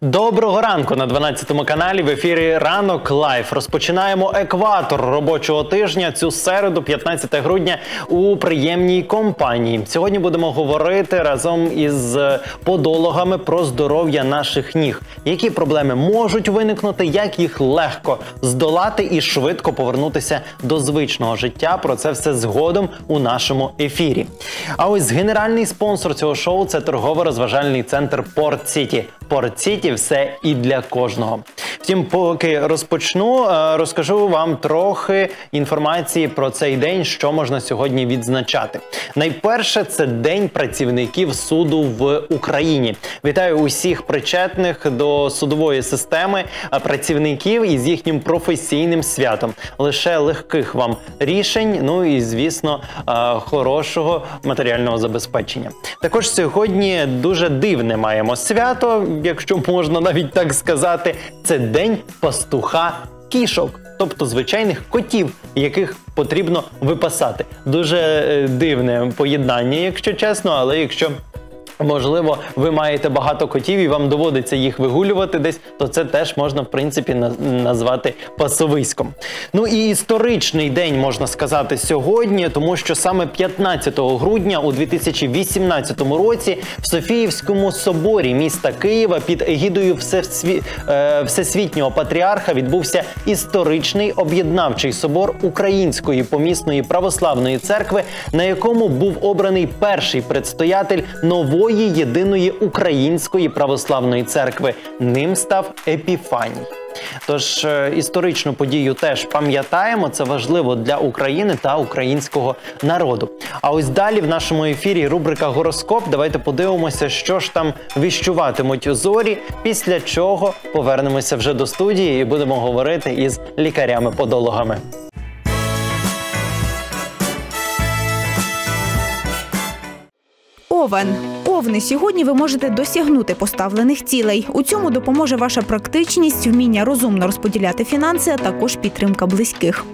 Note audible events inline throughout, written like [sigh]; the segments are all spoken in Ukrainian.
Доброго ранку на 12 каналі в ефірі Ранок Live. Розпочинаємо екватор робочого тижня цю середу, 15 грудня, у приємній компанії. Сьогодні будемо говорити разом із подологами про здоров'я наших ніг, які проблеми можуть виникнути, як їх легко здолати і швидко повернутися до звичного життя. Про це все згодом у нашому ефірі. А ось генеральний спонсор цього шоу це торгово-розважальний центр Порт Сіті. Порт Сіті все і для кожного. Втім, поки розпочну, е, розкажу вам трохи інформації про цей день, що можна сьогодні відзначати. Найперше це день працівників суду в Україні. Вітаю усіх причетних до судової системи працівників із їхнім професійним святом. Лише легких вам рішень, ну і звісно, е, хорошого матеріального забезпечення. Також сьогодні дуже дивне маємо свято, якщо можна навіть так сказати. Це день пастуха кішок, тобто звичайних котів, яких потрібно випасати. Дуже е, дивне поєднання, якщо чесно, але якщо Можливо, ви маєте багато котів і вам доводиться їх вигулювати десь, то це теж можна в принципі назвати пасовиськом. Ну і історичний день можна сказати сьогодні, тому що саме 15 грудня у 2018 році в Софіївському соборі міста Києва під егідою Всесві... Е, Всесвітнього патріарха відбувся історичний об'єднавчий собор Української помісної православної церкви, на якому був обраний перший предстоятель нової нової єдиної української православної церкви. Ним став Епіфаній. Тож е, історичну подію теж пам'ятаємо. Це важливо для України та українського народу. А ось далі в нашому ефірі рубрика Гороскоп. Давайте подивимося, що ж там віщуватимуть зорі. Після чого повернемося вже до студії і будемо говорити із лікарями-подологами. Овен. Овни сьогодні ви можете досягнути поставлених цілей. У цьому допоможе ваша практичність, вміння розумно розподіляти фінанси, а також підтримка близьких.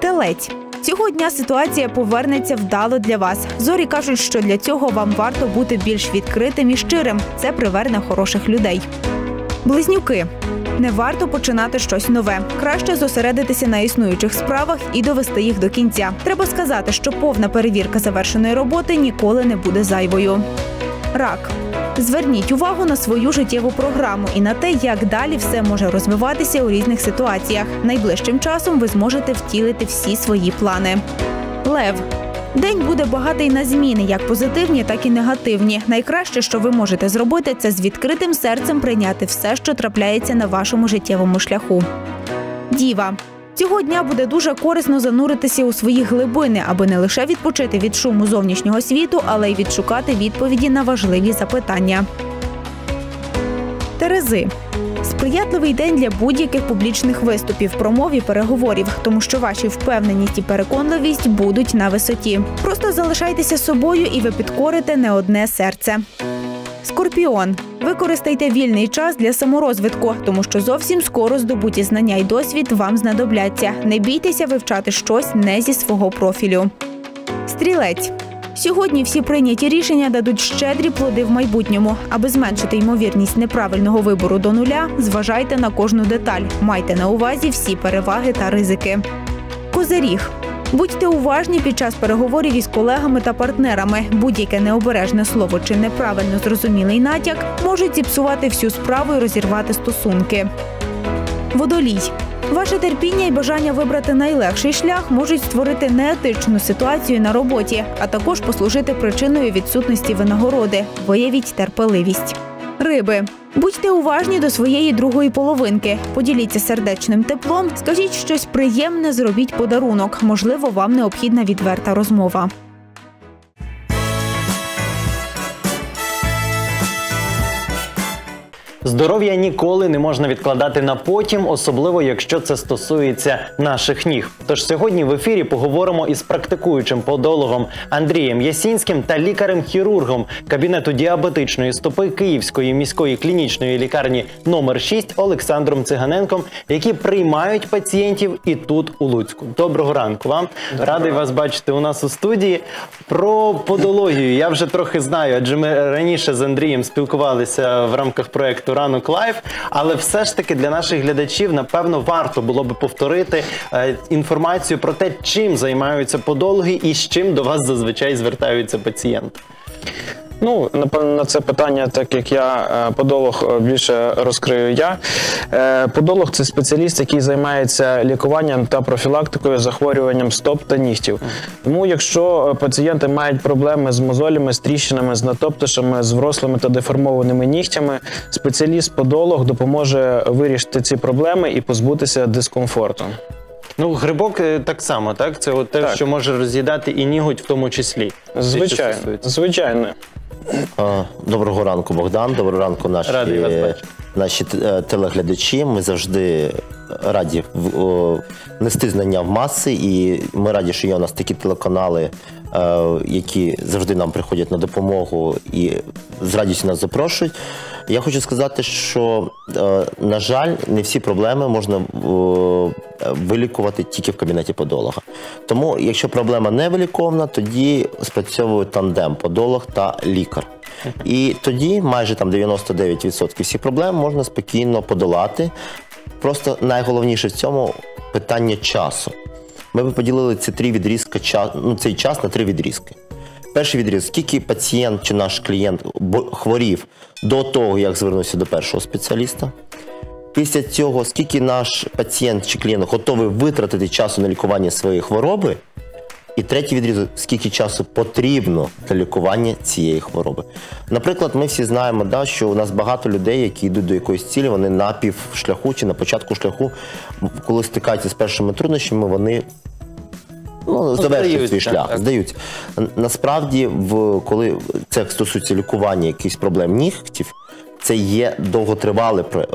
Телець. Цього дня ситуація повернеться вдало для вас. Зорі кажуть, що для цього вам варто бути більш відкритим і щирим. Це приверне хороших людей. Близнюки. Не варто починати щось нове. Краще зосередитися на існуючих справах і довести їх до кінця. Треба сказати, що повна перевірка завершеної роботи ніколи не буде зайвою. Рак. Зверніть увагу на свою життєву програму і на те, як далі все може розвиватися у різних ситуаціях. Найближчим часом ви зможете втілити всі свої плани. Лев. День буде багатий на зміни, як позитивні, так і негативні. Найкраще, що ви можете зробити, це з відкритим серцем прийняти все, що трапляється на вашому життєвому шляху. Діва. Цього дня буде дуже корисно зануритися у свої глибини, аби не лише відпочити від шуму зовнішнього світу, але й відшукати відповіді на важливі запитання. Терези сприятливий день для будь-яких публічних виступів, промов і переговорів, тому що ваші впевненість і переконливість будуть на висоті. Просто залишайтеся собою, і ви підкорите не одне серце. Скорпіон. Використайте вільний час для саморозвитку, тому що зовсім скоро здобуті знання й досвід вам знадобляться. Не бійтеся вивчати щось не зі свого профілю. Стрілець. Сьогодні всі прийняті рішення дадуть щедрі плоди в майбутньому. Аби зменшити ймовірність неправильного вибору до нуля, зважайте на кожну деталь. Майте на увазі всі переваги та ризики. Козиріг. Будьте уважні під час переговорів із колегами та партнерами. Будь-яке необережне слово чи неправильно зрозумілий натяк можуть зіпсувати всю справу і розірвати стосунки. Водолій. Ваше терпіння і бажання вибрати найлегший шлях можуть створити неетичну ситуацію на роботі, а також послужити причиною відсутності винагороди. Виявіть терпеливість. Риби. Будьте уважні до своєї другої половинки. Поділіться сердечним теплом, скажіть щось приємне, зробіть подарунок. Можливо, вам необхідна відверта розмова. Здоров'я ніколи не можна відкладати на потім, особливо якщо це стосується наших ніг. Тож сьогодні в ефірі поговоримо із практикуючим подологом Андрієм Ясінським та лікарем-хірургом кабінету діабетичної стопи Київської міської клінічної лікарні номер 6 Олександром Циганенком, які приймають пацієнтів і тут у Луцьку. Доброго ранку вам радий вас бачити у нас у студії. Про подологію я вже трохи знаю, адже ми раніше з Андрієм спілкувалися в рамках проекту ранок Live. Але все ж таки для наших глядачів напевно варто було би повторити е, інформацію про те, чим займаються подологи і з чим до вас зазвичай звертаються пацієнти. Ну, напевно, на це питання, так як я е, подолог е, більше розкрию я. Е, Подолог це спеціаліст, який займається лікуванням та профілактикою захворюванням стоп та нігтів. Тому, якщо пацієнти мають проблеми з мозолями, з тріщинами, з натоптишами, з врослими та деформованими нігтями, спеціаліст-подолог допоможе вирішити ці проблеми і позбутися дискомфорту. Ну, грибок так само, так? Це от те, Так. що може роз'їдати і ніготь в тому числі. Звичайно, звичайно. Доброго ранку, Богдан. Доброго ранку, наші. Наші е, телеглядачі. Ми завжди раді нести знання в маси, і ми раді, що є у нас такі телеканали, е, які завжди нам приходять на допомогу і з радістю нас запрошують. Я хочу сказати, що, е, на жаль, не всі проблеми можна вилікувати тільки в кабінеті подолога. Тому, якщо проблема не виліковна, тоді спрацьовує тандем подолог та лікар. І тоді майже там 99% всіх проблем можна спокійно подолати. Просто найголовніше в цьому питання часу. Ми би поділили ці три відрізки ну, цей час на три відрізки. Перший відріз, скільки пацієнт чи наш клієнт хворів до того, як звернувся до першого спеціаліста. Після цього, скільки наш пацієнт чи клієнт готовий витратити часу на лікування своєї хвороби. І третій відрізок, скільки часу потрібно для лікування цієї хвороби. Наприклад, ми всі знаємо, да, що у нас багато людей, які йдуть до якоїсь цілі, вони на півшляху чи на початку шляху, коли стикаються з першими труднощами, вони ну, завершують свій шлях, так. здаються. Насправді, в, коли це стосується лікування якихось проблем нігтів, це є довготривалий е,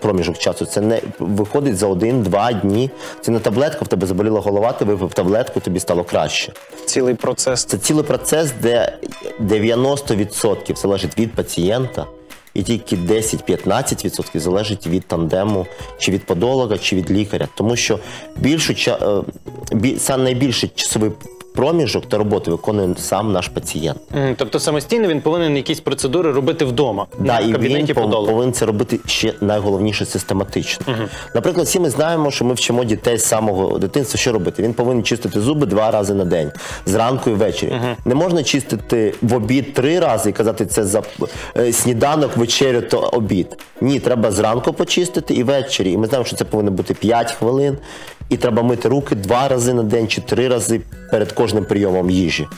проміжок часу. Це не виходить за один-два дні. Це не таблетка, в тебе заболіла голова, ти випив таблетку, тобі стало краще. Цілий процес. Це цілий процес, де 90% залежить від пацієнта, і тільки 10-15% залежить від тандему, чи від подолога, чи від лікаря. Тому що більшу ча- е, найбільший часовий проміжок та роботи виконує сам наш пацієнт. Тобто самостійно він повинен якісь процедури робити вдома Да, в кабінеті він подолу. повинен це робити ще найголовніше систематично. Наприклад, всі ми знаємо, що ми вчимо дітей з самого дитинства, що робити. Він повинен чистити зуби два рази на день, зранку і ввечері. Не можна чистити в обід три рази і казати, це за е, сніданок, вечерю то обід. Ні, треба зранку почистити і ввечері. І ми знаємо, що це повинно бути 5 хвилин. І треба мити руки два рази на день чи три рази перед кожним прийомом їжі.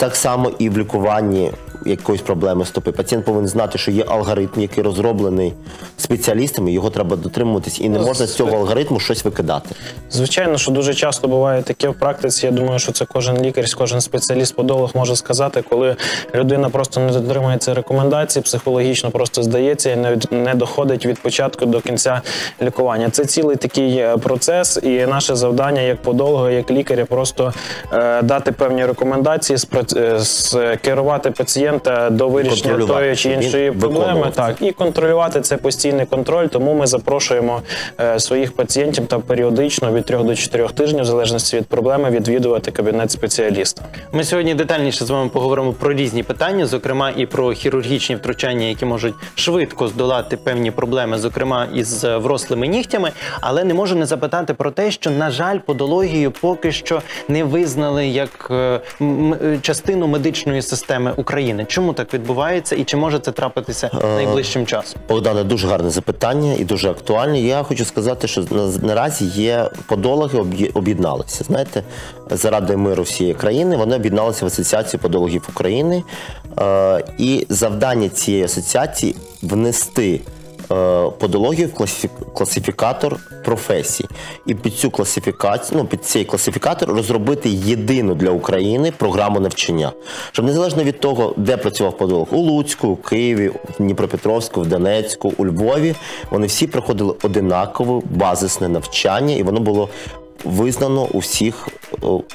Так само і в лікуванні якоїсь проблеми стопи. Пацієнт повинен знати, що є алгоритм, який розроблений спеціалістами, його треба дотримуватись, і не Ну, можна з цього алгоритму щось викидати. Звичайно, що дуже часто буває таке в практиці. Я думаю, що це кожен лікар, кожен спеціаліст подолог може сказати, коли людина просто не дотримується рекомендацій, психологічно просто здається і не, не доходить від початку до кінця лікування. Це цілий такий е, процес, і наше завдання як подолога, як лікаря, просто е, дати певні рекомендації, спра- е, скерувати пацієнта до вирішення тої чи іншої проблеми. Так і контролювати це постійний контроль. Тому ми запрошуємо е, своїх пацієнтів та періодично від 3 до 4 тижнів, в залежності від проблеми, відвідувати кабінет спеціаліста. Ми сьогодні детальніше з вами поговоримо про різні питання, зокрема і про хірургічні втручання, які можуть швидко здолати певні проблеми, зокрема із е, врослими нігтями. Але не можу не запитати про те, що на жаль, подологію поки що не визнали як е, частину медичної системи України. Чому так відбувається, і чи може це трапитися найближчим часом? Богдане, дуже гарне запитання і дуже актуальне. Я хочу сказати, що наразі є подологи об'єдналися. Знаєте, заради миру всієї країни вони об'єдналися в асоціацію подологів України. Е, і завдання цієї асоціації внести е, подологію в класифі- класифікатор професій. І під цю класифікацію, ну під цей класифікатор розробити єдину для України програму навчання, щоб незалежно від того, де працював подолог у Луцьку, у Києві, в Дніпропетровську, в Донецьку, у Львові, вони всі проходили одинакове базисне навчання, і воно було. Визнано у всіх,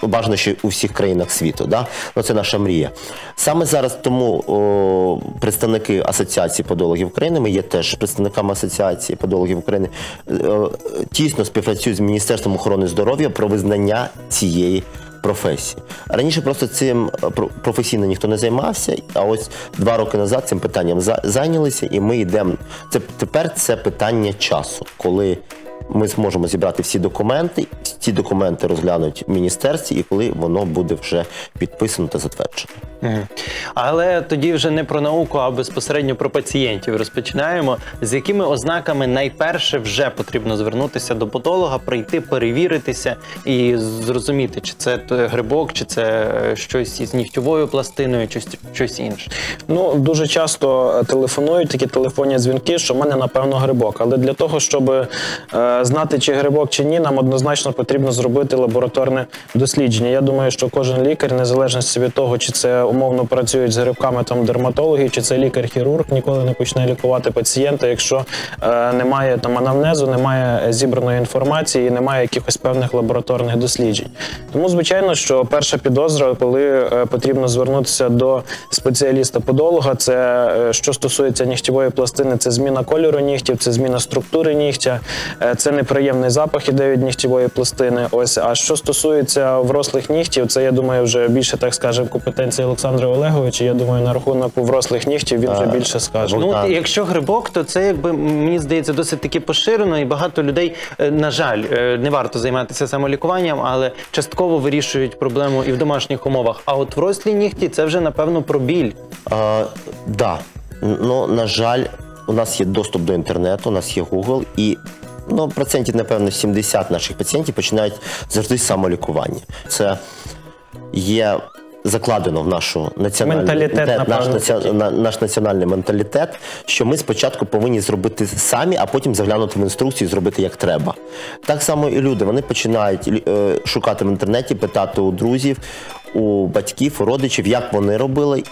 бажано ще у всіх країнах світу. Да? Ну, це наша мрія. Саме зараз тому о, представники Асоціації подологів України, ми є теж представниками Асоціації подологів України, е, тісно співпрацюють з Міністерством охорони здоров'я про визнання цієї професії. Раніше просто цим е, професійно ніхто не займався, а ось два роки назад цим питанням зайнялися, і ми йдемо. Це тепер це питання часу, коли ми зможемо зібрати всі документи, ці документи розглянуть в міністерстві, і коли воно буде вже підписано та затверджено. Але тоді вже не про науку, а безпосередньо про пацієнтів. Розпочинаємо. З якими ознаками найперше вже потрібно звернутися до подолога, прийти, перевіритися і зрозуміти, чи це грибок, чи це е, щось із нігтєвою пластиною, чи щось- щось інше. Ну дуже часто е, телефонують такі телефонні дзвінки, що в мене напевно грибок. Але для того, щоб е, знати, чи грибок чи ні, нам однозначно потрібно зробити лабораторне дослідження. Я думаю, що кожен лікар, незалежно від того, чи це умовно працюють з грибками там дерматологи, чи це лікар-хірург, ніколи не почне лікувати пацієнта, якщо е, немає там анамнезу, немає зібраної інформації, і немає якихось певних лабораторних досліджень. Тому, звичайно, що перша підозра, коли е, потрібно звернутися до спеціаліста-подолога, це е, що стосується нігтєвої пластини, це зміна кольору нігтів, це зміна структури нігтя, е, це неприємний запах іде від нігтєвої пластини. Ось а що стосується врослих нігтів, це я думаю, вже більше так скажемо компетенції Олександра Олеговича. Я думаю, на рахунок врослих нігтів він вже більше скаже. Ну, от якщо грибок, то це якби мені здається досить таки поширено, і багато людей, е, на жаль, е, не варто займатися самолікуванням, але частково вирішують проблему і в домашніх умовах. А от врослі нігті це вже напевно про біль. Да. Ну, на жаль, у нас є доступ до інтернету, у нас є Google, і ну, процентів, напевно, 70 наших пацієнтів починають завжди з самолікування. Це є закладено в нашу національну Менталітет, наш, на- наш національний менталітет, що ми спочатку повинні зробити самі, а потім заглянути в інструкцію і зробити як треба. Так само і люди вони починають е, шукати в інтернеті, питати у друзів, у батьків, у родичів, як вони робили.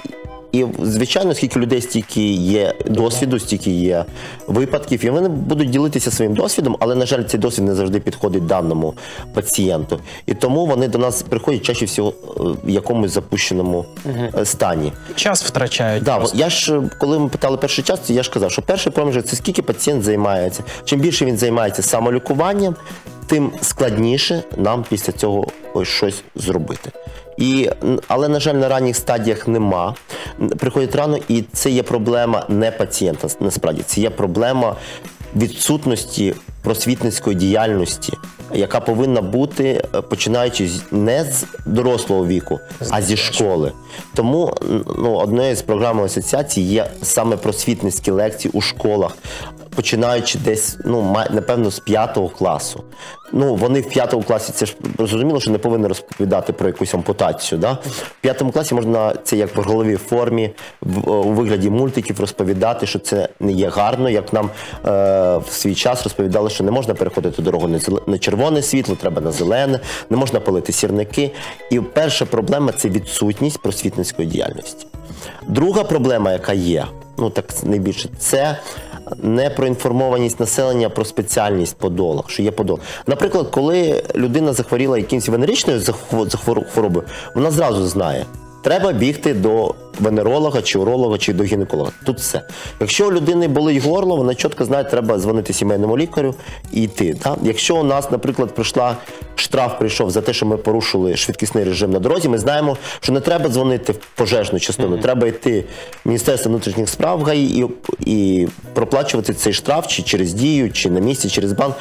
І звичайно, скільки людей стільки є досвіду, стільки є випадків, і вони будуть ділитися своїм досвідом, але на жаль, цей досвід не завжди підходить даному пацієнту. І тому вони до нас приходять чаще всього е, в якомусь запущеному е, стані. Час втрачають. Да, просто. я ж коли ми питали перший час, я ж казав, що перший проміжок це скільки пацієнт займається. Чим більше він займається самолікуванням, тим складніше нам після цього ось щось зробити. І, але, на жаль, на ранніх стадіях нема. Приходять рано, і це є проблема не пацієнта, насправді, це є проблема відсутності просвітницької діяльності, яка повинна бути е, починаючи не з дорослого віку, а зі школи. Тому ну, однією з програм асоціації є саме просвітницькі лекції у школах, починаючи десь, ну, напевно, з п'ятого класу. Ну, вони в п'ятому класі, це ж зрозуміло, що не повинні розповідати про якусь ампутацію. Да? В п'ятому класі можна це як в голові формі, в, у вигляді мультиків розповідати, що це не є гарно, як нам е, в свій час розповідали, що не можна переходити дорогу на, зеле- на червоне світло, треба на зелене, не можна палити сірники. І перша проблема це відсутність просвітницької діяльності. Друга проблема, яка є, ну так найбільше, це не про інформованість населення про спеціальність подолах, що є подол. Наприклад, коли людина захворіла якимось венеричною хворобою, вона зразу знає. Треба бігти до венеролога, чи уролога, чи до гінеколога. Тут все. Якщо у людини болить горло, вона чітко знає, треба дзвонити сімейному лікарю і йти. Да? Якщо у нас, наприклад, прийшла штраф, прийшов за те, що ми порушили швидкісний режим на дорозі, ми знаємо, що не треба дзвонити в пожежну частину, треба йти в Міністерство внутрішніх справ ГАІ і, і проплачувати цей штраф чи через дію, чи на місці, через банк.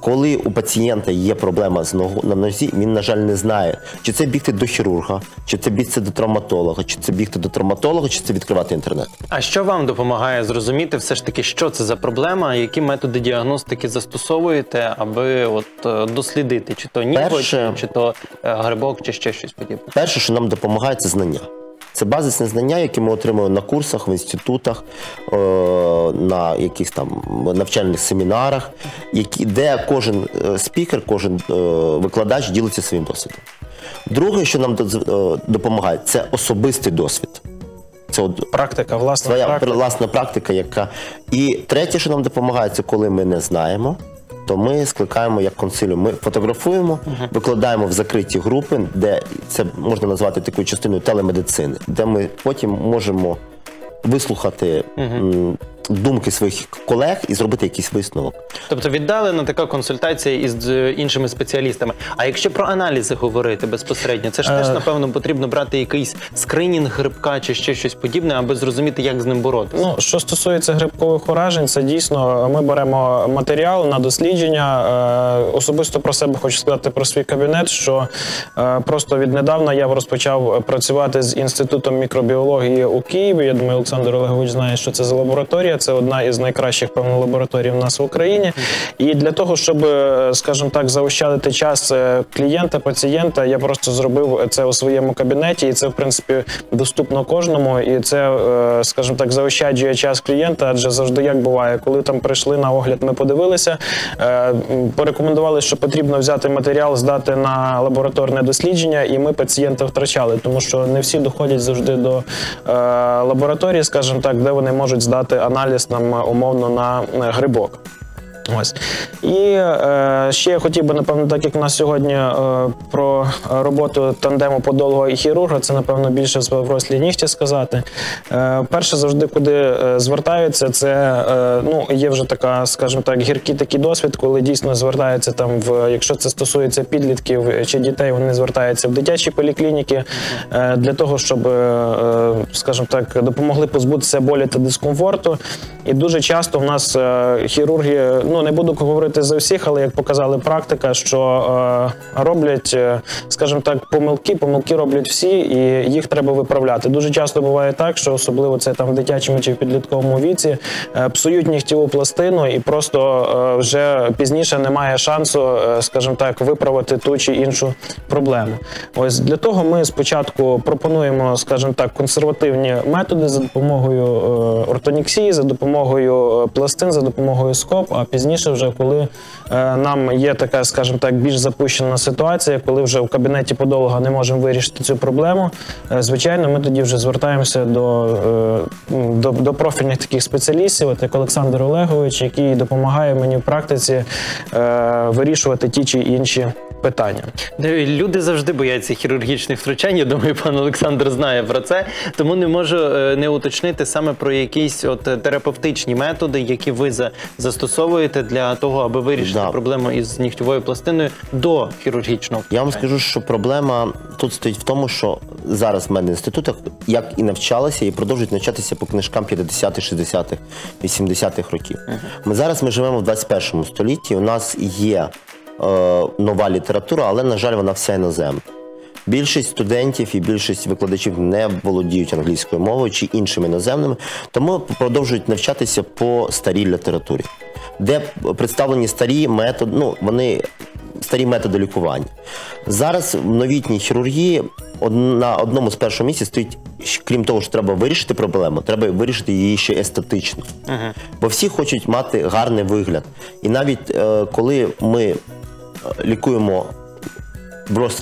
Коли у пацієнта є проблема з ногу на нозі, він, на жаль, не знає, чи це бігти до хірурга, чи це бігти до травматолога, чи це бігти до травматолога, чи це відкривати інтернет. А що вам допомагає зрозуміти все ж таки, що це за проблема, які методи діагностики застосовуєте, аби от е, дослідити, чи то Перше- чи то е, грибок, чи ще щось подібне? Перше, що нам допомагає, це знання. Це базисне знання, яке ми отримуємо на курсах, в інститутах, е, на якихось там навчальних семінарах, які, де кожен е, спікер, кожен е, викладач ділиться своїм досвідом. Друге, що нам допомагає, це особистий досвід. Це от Практика, власна своя практика. власна практика, яка. І третє, що нам допомагає, це коли ми не знаємо, то ми скликаємо як консиліум. Ми фотографуємо, викладаємо в закриті групи, де це можна назвати такою частиною телемедицини, де ми потім можемо вислухати м, думки своїх колег і зробити якийсь висновок. Тобто віддалена така консультація із е, іншими спеціалістами. А якщо про аналізи говорити безпосередньо, це ж теж Е. напевно потрібно брати якийсь скринінг грибка чи ще щось подібне, аби зрозуміти, як з ним боротися. Ну, що стосується грибкових уражень, це дійсно ми беремо матеріал на дослідження. Особисто про себе хочу сказати про свій кабінет, що просто віднедавна я розпочав працювати з інститутом мікробіології у Києві. Я думаю, Олександр Олегович знає, що це за лабораторія. Це одна із найкращих певно лабораторій в нас в Україні. І для того, щоб, е, скажімо так, заощадити час е, клієнта, пацієнта, я просто зробив це у своєму кабінеті, і це в принципі доступно кожному. І це, е, скажімо так, заощаджує час клієнта, адже завжди як буває, коли там прийшли на огляд, ми подивилися, порекомендували, що потрібно взяти матеріал, здати на лабораторне дослідження, і ми пацієнта втрачали, тому що не всі доходять завжди до лабораторії, скажімо так, де вони можуть здати аналіз нам е, умовно на е, грибок. Ось і е, ще я хотів би, напевно, так як у нас сьогодні е, про роботу тандему подолога і хірурга, це напевно більше в рослі нігті сказати. Е, перше, завжди, куди е, звертаються, це е, ну є вже така, скажімо так, гіркий такий досвід, коли дійсно звертаються там в, якщо це стосується підлітків чи дітей, вони звертаються в дитячі поліклініки е, для того, щоб, е, е, скажімо так, допомогли позбутися болі та дискомфорту. І дуже часто в нас е, хірурги, ну не буду говорити за всіх, але як показала практика, що е, роблять, е, скажімо так, помилки, помилки роблять всі, і їх треба виправляти. Дуже часто буває так, що особливо це там в дитячому чи в підлітковому віці е, псують нігтєву пластину, і просто е, вже пізніше немає шансу, е, скажімо так, виправити ту чи іншу проблему. Ось для того ми спочатку пропонуємо, скажімо так, консервативні методи за допомогою е, ортоніксії, за допомогою пластин, за допомогою скоп. А пізніше, вже коли е, нам є така, скажімо так, більш запущена ситуація, коли вже в кабінеті подолога не можемо вирішити цю проблему. е, Звичайно, ми тоді вже звертаємося до, е, до, до профільних таких спеціалістів, от як Олександр Олегович, який допомагає мені в практиці вирішувати ті чи інші питання. Люди завжди бояться хірургічних втручань. Я думаю, пан Олександр знає про це. Тому не можу е, не уточнити саме про якісь от е, терапевтичні методи, які ви застосовуєте для того, аби вирішити Да. проблему із нігтєвою пластиною до хірургічного. Я вам скажу, що проблема тут стоїть в тому, що зараз в мене інститутах як і навчалися, і продовжують навчатися по книжкам 50-х, 60-х, 80-х років. Ми зараз ми живемо в 21 столітті. У нас є нова література, але на жаль, вона вся іноземна. Більшість студентів і більшість викладачів не володіють англійською мовою чи іншими іноземними, тому продовжують навчатися по старій літературі, де представлені старі методи, ну вони старі методи лікування. Зараз в новітній хірургії на одному з першого місця стоїть, крім того, що треба вирішити проблему, треба вирішити її ще естетично. Бо всі хочуть мати гарний вигляд. І навіть е, коли ми е, лікуємо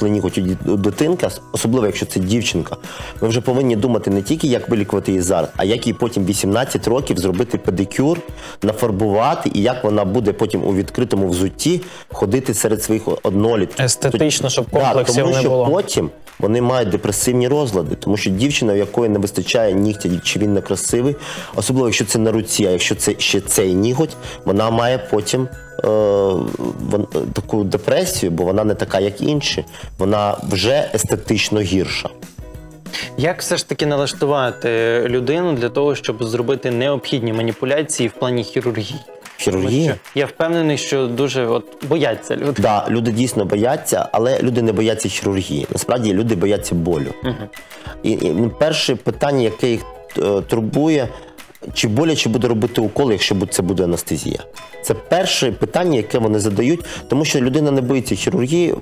ніготь у дитинка, особливо якщо це дівчинка, ми вже повинні думати не тільки, як вилікувати її зараз, а як їй потім 18 років зробити педикюр, нафарбувати, і як вона буде потім у відкритому взутті ходити серед своїх однолітків. Естетично, щоб комплексів да, тому не що було. потім вони мають депресивні розлади, тому що дівчина, у якої не вистачає нігтя, чи він не красивий, особливо якщо це на руці, а якщо це ще цей ніготь, вона має потім е, таку депресію, бо вона не така, як інші. Вона вже естетично гірша. Як все ж таки налаштувати людину для того, щоб зробити необхідні маніпуляції в плані хірургії? Що Я впевнений, що дуже от бояться люди. Да, люди дійсно бояться, але люди не бояться хірургії. Насправді люди бояться болю. І, і перше питання, яке їх е, турбує, чи боляче буде робити укол, якщо це буде анестезія? Це перше питання, яке вони задають, тому що людина не боїться хірургії.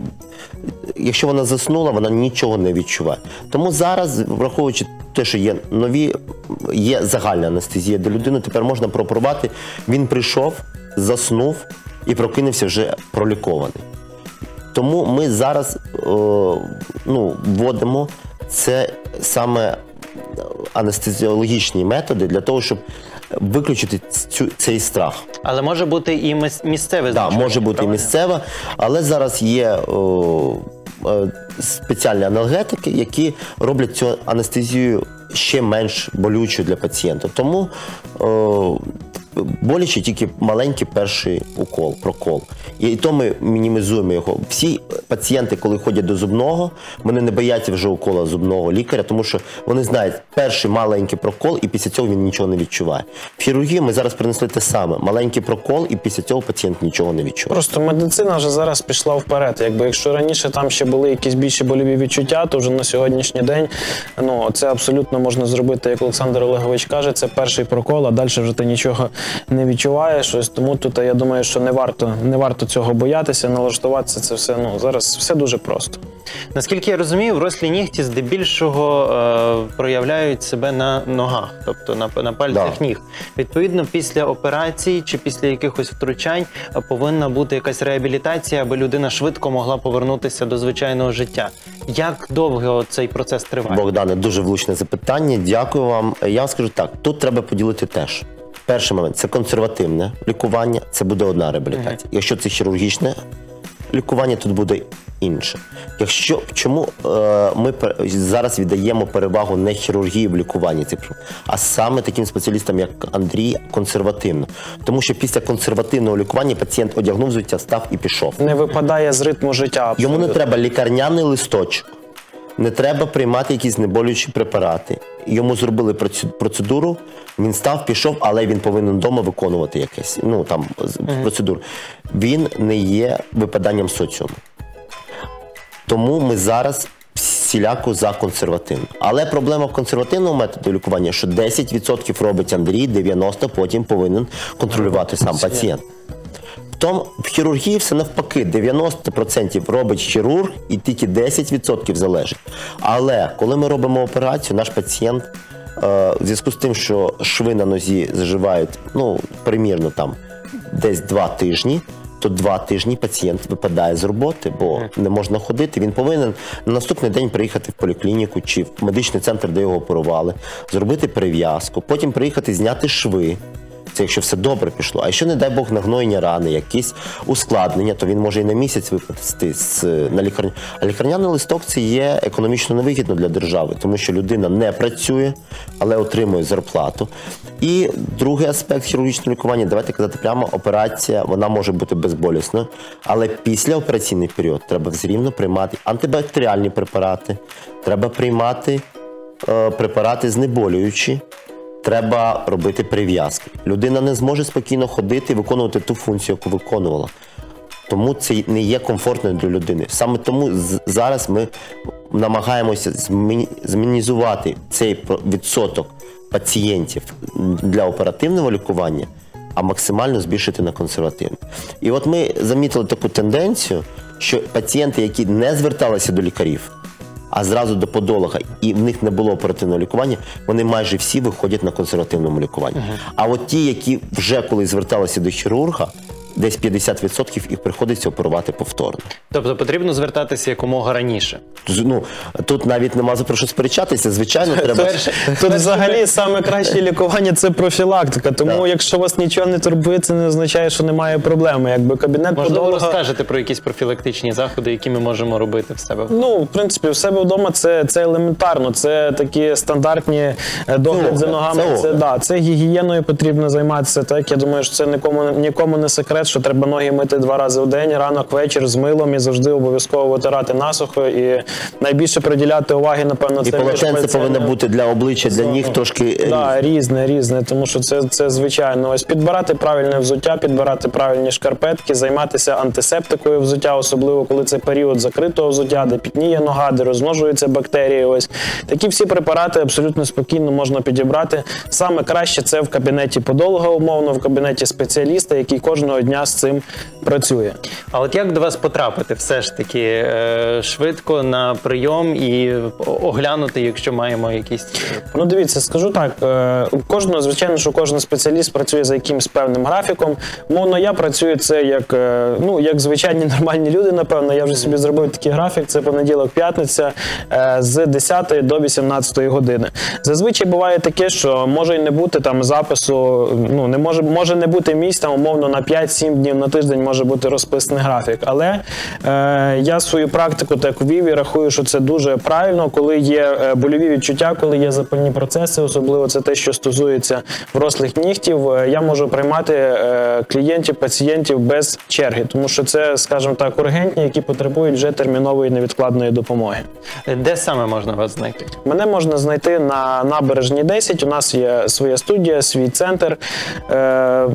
Якщо вона заснула, вона нічого не відчуває. Тому зараз, враховуючи те, що є нові, є загальна анестезія, де людину тепер можна прооперувати. Він прийшов, заснув і прокинувся вже пролікований. Тому ми зараз о, ну, вводимо це саме анестезіологічні методи для того, щоб виключити цю, цей страх. Але може бути і місцеве Так, значення, може бути і місцева, але зараз є о, е, спеціальні аналгетики, які роблять цю анестезію ще менш болючою для пацієнта. Тому о, боляче тільки маленький перший укол, прокол. І то ми мінімізуємо його. Всі пацієнти, коли ходять до зубного, вони не бояться вже укола зубного лікаря, тому що вони знають перший маленький прокол, і після цього він нічого не відчуває. В хірургії ми зараз принесли те саме: маленький прокол, і після цього пацієнт нічого не відчуває. Просто медицина вже зараз пішла вперед. Якби якщо раніше там ще були якісь більші больові відчуття, то вже на сьогоднішній день ну це абсолютно можна зробити, як Олександр Олегович каже, це перший прокол, а далі вже ти нічого не відчуваєш. Ось тому тут я думаю, що не варто не варто цього боятися, налаштуватися. Це все ну зараз все дуже просто. Наскільки я розумію, врослі нігті здебільшого е, проявляють себе на ногах, тобто на, на пальцях Да. ніг. Відповідно, після операції чи після якихось втручань е, повинна бути якась реабілітація, аби людина швидко могла повернутися до звичайного життя. Як довго цей процес триває? Богдане, дуже влучне запитання. Дякую вам. Я вам скажу так: тут треба поділити теж. Перший момент це консервативне лікування, це буде одна реабілітація. Якщо це хірургічне лікування, тут буде інше. Якщо чому е, ми зараз віддаємо перевагу не хірургії в лікуванні цих а саме таким спеціалістам, як Андрій, консервативно. Тому що після консервативного лікування пацієнт одягнув взуття, став і пішов. Не випадає з ритму життя. Йому не треба лікарняний листочок, не треба приймати якісь знеболюючі препарати. Йому зробили процедуру, він став, пішов, але він повинен вдома виконувати якесь ну там з- процедуру. Він не є випаданням соціуму. Тому ми зараз всіляко за консервативно. Але проблема в консервативному методі лікування, що 10% робить Андрій, 90% потім повинен контролювати сам пацієнт. В тому в хірургії все навпаки, 90% робить хірург і тільки 10% залежить. Але коли ми робимо операцію, наш пацієнт е, в зв'язку з тим, що шви на нозі заживають, ну, примірно там десь 2 тижні. То два тижні пацієнт випадає з роботи, бо не можна ходити. Він повинен на наступний день приїхати в поліклініку чи в медичний центр, де його оперували, зробити перев'язку, потім приїхати зняти шви. Це якщо все добре пішло. А якщо, не дай Бог, нагноєння рани, якісь ускладнення, то він може і на місяць випустити з, на лікарню. А лікарняний листок це є економічно невигідно для держави, тому що людина не працює, але отримує зарплату. І другий аспект хірургічного лікування, давайте казати прямо, операція вона може бути безболісною, але після операційний період треба все рівно приймати антибактеріальні препарати, треба приймати е, препарати знеболюючі треба робити прив'язки. Людина не зможе спокійно ходити і виконувати ту функцію, яку виконувала. Тому це не є комфортною для людини. Саме тому зараз ми намагаємося змінізувати цей відсоток пацієнтів для оперативного лікування, а максимально збільшити на консервативне. І от ми замітили таку тенденцію, що пацієнти, які не зверталися до лікарів, а зразу до подолога, і в них не було оперативного лікування, вони майже всі виходять на консервативному лікуванні. А от ті, які вже коли зверталися до хірурга, десь 50% їх приходиться оперувати повторно. Тобто потрібно звертатися якомога раніше. Ну тут навіть нема за про що сперечатися. Звичайно, треба Тут взагалі саме краще лікування це профілактика. Тому якщо вас нічого не турбує, це не означає, що немає проблеми. Якби кабінет Можливо, подолога... розкажете про якісь профілактичні заходи, які ми можемо робити в себе. Ну, в принципі, в себе вдома це, це елементарно. Це такі стандартні е, догляд Це за ногами. це Це, да, це гігієною потрібно займатися. Так я думаю, що це нікому нікому не секрет, що треба ноги мити два рази в день, ранок, вечір з милом і завжди обов'язково витирати насухо. І найбільше приділяти уваги, напевно, і це між полотенце повинно бути для обличчя, для ніг трошки Да, різне, різне, тому що це, це звичайно. Ось підбирати правильне взуття, підбирати правильні шкарпетки, займатися антисептикою взуття, особливо коли це період закритого взуття, де пітніє нога, де розмножуються бактерії. Ось такі всі препарати абсолютно спокійно можна підібрати. Саме краще це в кабінеті подолога, умовно, в кабінеті спеціаліста, який кожного дня з цим працює. А от як до вас потрапити все ж таки е, швидко на прийом і оглянути, якщо маємо якісь Ну, дивіться, скажу так. е, кожного, звичайно, що кожен спеціаліст працює за якимось певним графіком. Мовно, я працюю це як, е, ну, як звичайні [laughs] нормальні люди, напевно. Я вже собі зробив такий графік. Це понеділок, п'ятниця з 10 до 18 години. Зазвичай буває таке, що може й не бути там запису, ну не може, може не бути місць там, умовно на 5-7 7 днів на тиждень може бути розписаний графік. Але е, я свою практику так ввів і рахую, що це дуже правильно, коли є е, больові відчуття, коли є запальні процеси, особливо це те, що стосується врослих нігтів. е, Я можу приймати е, клієнтів, пацієнтів без черги, тому що це, скажімо так, ургентні, які потребують вже термінової невідкладної допомоги. Де саме можна вас знайти? Мене можна знайти на набережні 10. У нас є своя студія, свій центр. Е,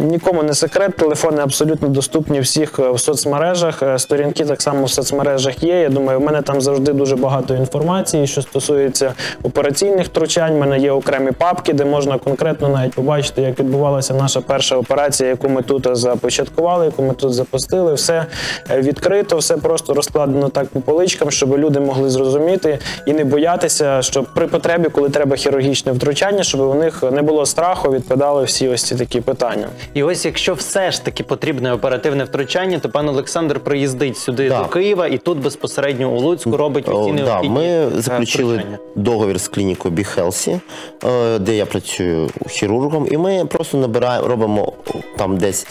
Нікому не секрет, телефони абсолютно доступні всіх е, в соцмережах. Е, Сторінки так само в соцмережах є. Я думаю, в мене там завжди дуже багато інформації, що стосується операційних втручань. У мене є окремі папки, де можна конкретно навіть побачити, як відбувалася наша перша операція, яку ми тут започаткували, яку ми тут запустили. Все е, відкрито, все просто розкладено так по поличкам, щоб люди могли зрозуміти і не боятися, що при потребі, коли треба хірургічне втручання, щоб у них не було страху, відпадали всі ось ці такі питання. І ось якщо все ж таки потрібне оперативне втручання, то пан Олександр приїздить сюди Так. до Києва і тут безпосередньо у Луцьку робить усі да, ми е, заключили втручання. договір з клінікою BeHealthy, е, де я працюю хірургом, і ми просто набираємо, робимо там десь.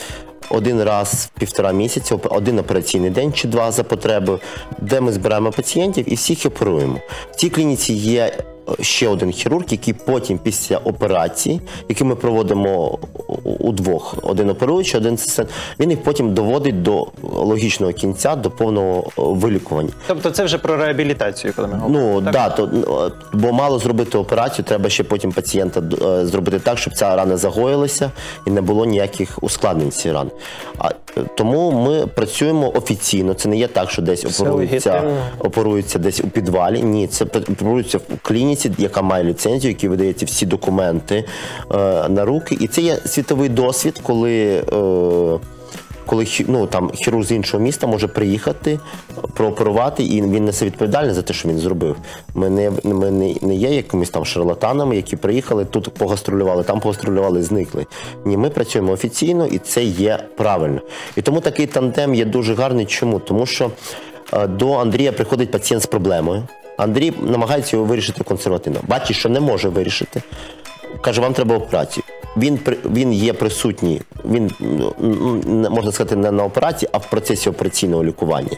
Один раз в півтора місяця, один операційний день чи два за потреби, де ми збираємо пацієнтів і всіх оперуємо. В цій клініці є ще один хірург, який потім після операції, які ми проводимо у- удвох, один оперуючий, один асистент, він їх потім доводить до логічного кінця, до повного е, вилікування. Тобто це вже про реабілітацію, коли ми говоримо. Ну так? да, то ну, бо мало зробити операцію, треба ще потім пацієнта е, зробити так, щоб ця рана загоїлася і не було ніяких ускладнень цієї рани. А е, тому ми працюємо офіційно. Це не є так, що десь Все оперується, оперується десь у підвалі.Ні, це оперується в клініці, яка має ліцензію, які видається всі документи е, на руки. І це є світовий досвід, коли. Е, коли ну, там, хірург з іншого міста може приїхати, прооперувати, і він несе відповідальність за те, що він зробив. Ми не, ми не, не є якимись там шарлатанами, які приїхали, тут погастролювали, там погастролювали, зникли. Ні, ми працюємо офіційно, і це є правильно. І тому такий тандем є дуже гарний. Чому? Тому що е, до Андрія приходить пацієнт з проблемою. Андрій намагається його вирішити консервативно. Бачить, що не може вирішити каже, вам треба операцію. Він він є присутній, він ну, можна сказати, не на операції, а в процесі операційного лікування.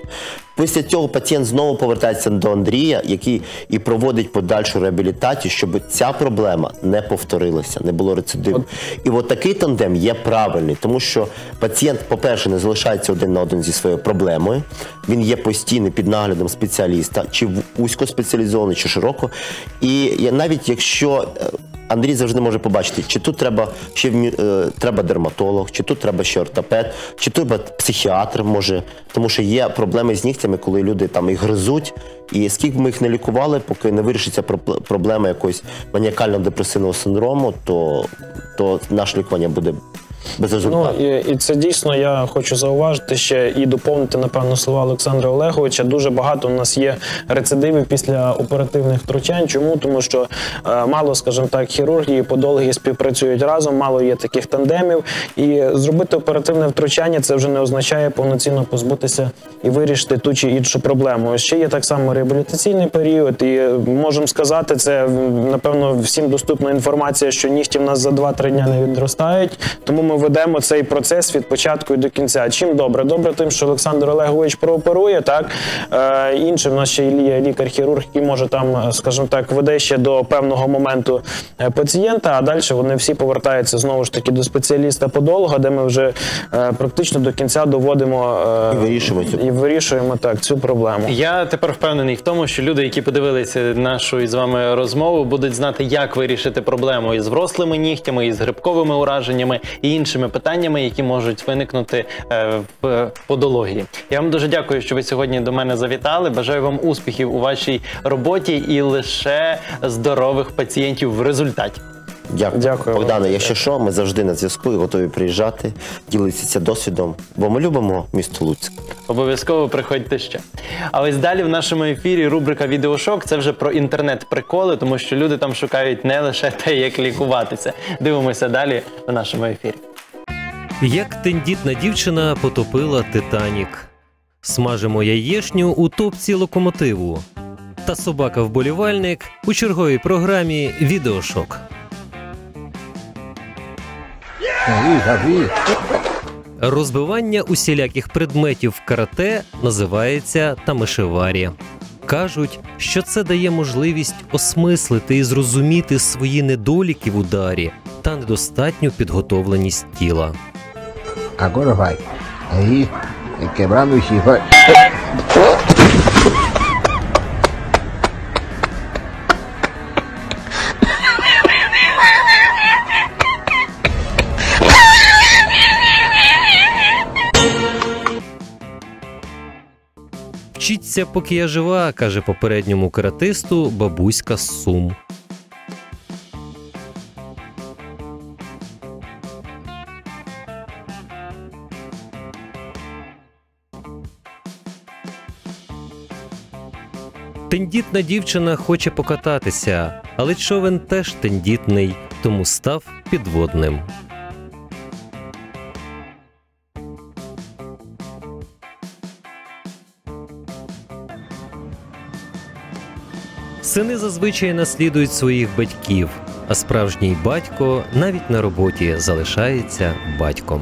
Після цього пацієнт знову повертається до Андрія, який і проводить подальшу реабілітацію, щоб ця проблема не повторилася, не було рецидиву. І от такий тандем є правильний, тому що пацієнт, по-перше, не залишається один на один зі своєю проблемою. Він є постійно під наглядом спеціаліста, чи вузькоспеціалізований, чи широко. І навіть якщо е, Андрій завжди може побачити, чи тут треба ще вмі- е, треба дерматолог, чи тут треба ще ортопед, чи тут треба психіатр може, тому що є проблеми з нігтями, коли люди там і гризуть. І скільки б ми їх не лікували, поки не вирішиться проблема якогось маніакально-депресивного синдрому, то, то наше лікування буде Ну і, і це дійсно я хочу зауважити ще і доповнити напевно слова Олександра Олеговича. Дуже багато у нас є рецидивів після оперативних втручань. Чому? Тому що е, мало, скажімо так, хірурги і подологи співпрацюють разом, мало є таких тандемів. І зробити оперативне втручання це вже не означає повноцінно позбутися і вирішити ту чи іншу проблему. Ще є так само реабілітаційний період, і можемо сказати, це напевно всім доступна інформація, що нігті в нас за 2-3 дня не відростають. Тому ми ведемо цей процес від початку і до кінця. Чим добре? Добре, тим, що Олександр Олегович прооперує. Так е, іншим в нас ще є лікар-хірург, який може там, е, скажімо так, веде ще до певного моменту е, пацієнта. А далі вони всі повертаються знову ж таки до спеціаліста-подолога, де ми вже е, практично до кінця доводимо е, І вирішуємо і вирішуємо так цю проблему. Я тепер впевнений в тому, що люди, які подивилися нашу із вами розмову, будуть знати, як вирішити проблему із врослими нігтями, із грибковими ураженнями і іншими питаннями, які можуть виникнути е, в подології. Я вам дуже дякую, що ви сьогодні до мене завітали. Бажаю вам успіхів у вашій роботі і лише здорових пацієнтів в результаті. Дякую. Дякую. Богдане, якщо що, ми завжди на зв'язку і готові приїжджати, ділитися досвідом, бо ми любимо місто Луцьк. Обов'язково приходьте ще. А ось далі в нашому ефірі рубрика Відеошок це вже про інтернет-приколи, тому що люди там шукають не лише те, як лікуватися. Дивимося далі в нашому ефірі. Як тендітна дівчина потопила Титанік. Смажимо яєшню у топці локомотиву. Та собака-вболівальник у черговій програмі Відеошок. Розбивання усіляких предметів в карате називається тамишеварі. Кажуть, що це дає можливість осмислити і зрозуміти свої недоліки в ударі та недостатню підготовленість тіла. Agora vai. Aí, é quebrando o chifre. Vai. Вчіться, поки я жива, каже попередньому каратисту бабуська Сум. Тендітна дівчина хоче покататися, але човен теж тендітний, тому став підводним. Сини зазвичай наслідують своїх батьків, а справжній батько навіть на роботі залишається батьком.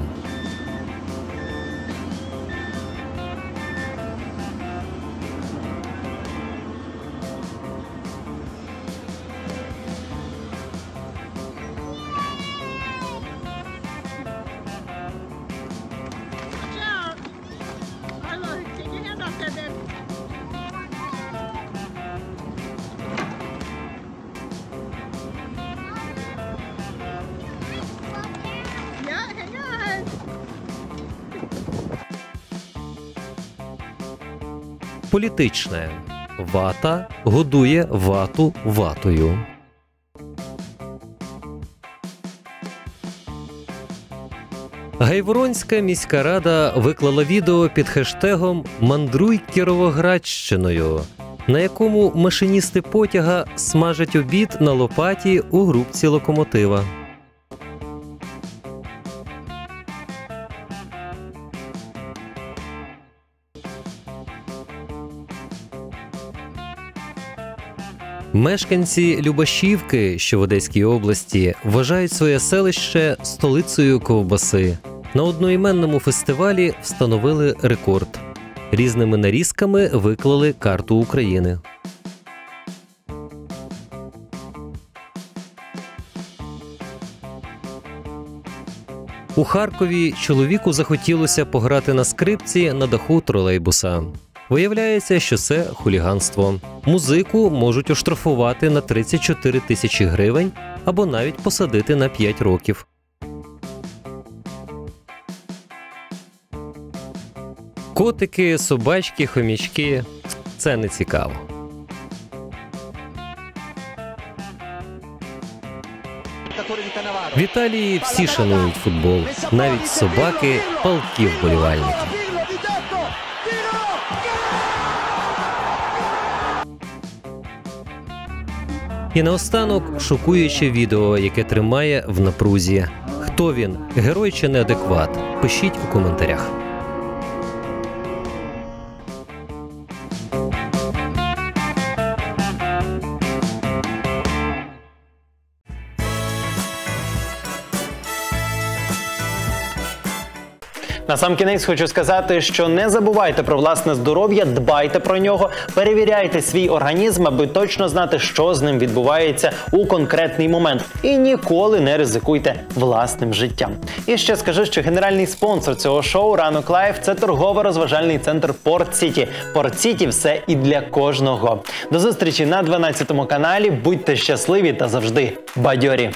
Політичне вата годує вату ватою. Гайворонська міська рада виклала відео під хештегом Мандруй Кіровоградщиною, на якому машиністи потяга смажать обід на лопаті у групці локомотива. Мешканці Любашівки, що в Одеській області, вважають своє селище столицею ковбаси. На одноіменному фестивалі встановили рекорд. Різними нарізками виклали карту України. У Харкові чоловіку захотілося пограти на скрипці на даху тролейбуса. Виявляється, що це хуліганство. Музику можуть оштрафувати на 34 тисячі гривень або навіть посадити на 5 років. Котики, собачки, хомячки це не цікаво. В Італії всі шанують футбол, навіть собаки, палки вболівальники. І наостанок шокуюче відео, яке тримає в напрузі. Хто він? Герой чи неадекват? Пишіть у коментарях. На сам кінець хочу сказати, що не забувайте про власне здоров'я, дбайте про нього, перевіряйте свій організм, аби точно знати, що з ним відбувається у конкретний момент, і ніколи не ризикуйте власним життям. І ще скажу, що генеральний спонсор цього шоу Ранок Live це торгово-розважальний центр Порт Сіті. Порт Сіті все і для кожного. До зустрічі на 12 каналі. Будьте щасливі та завжди бадьорі.